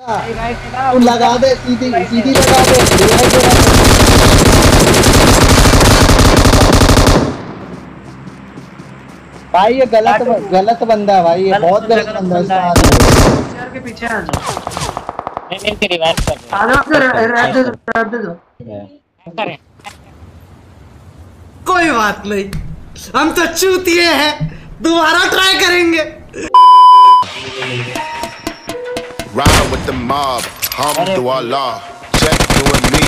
तू लगा दे सीधी सीधी लगा दे। भाई ये गलत गलत बंदा है भाई ये बहुत गलत बंदा है इसका के पीछे आ जाओ। मैं मैं इनके रिवाइव कर रहा आ जाओ फिर रहने दो रहने दो। कोई बात नहीं। हम तो चूतिए हैं। दोबारा ट्राई करेंगे। Ride with the mob, Allah. Check you and me,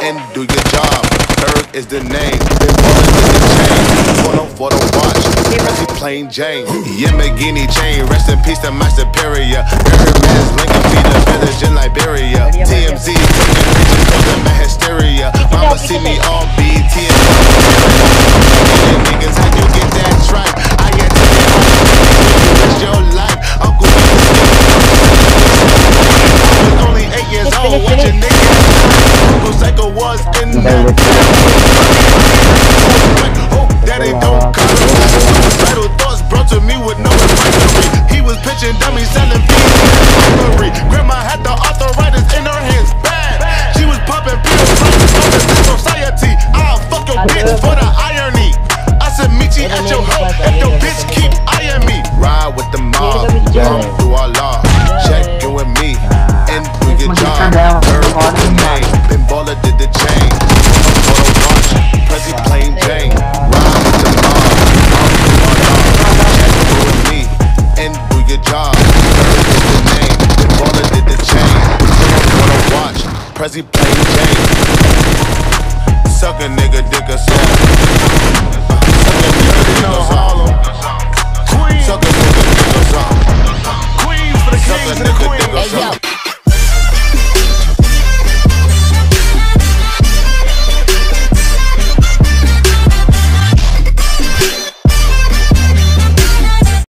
and do your job. Ferg is the name, been rolling with the chain. Photo for the watch, Prezi plain Jane. Yamagini chain, rest in peace to my superior. Hermes Lincoln Peter, village in Liberia. TMZ, pictures, causing my hysteria. Mama see me on Meet you at your home if your bitch keep eyeing me. Ride with the mob. Hum through our law. Check you and me. And do your job. Bird with the name. Been baller did the chain. Photo watch. Prezi plain Jane. Ride with the mob. Hum through our law. Check you and me. And do your job. Bird with the name. Been baller did the chain. Photo watch. Prezi plain Jane. Suck a nigga dick nigga